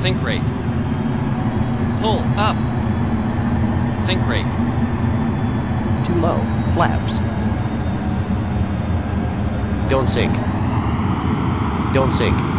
Sink rate. Pull up. Sink rate. Too low. Flaps. Don't sink. Don't sink.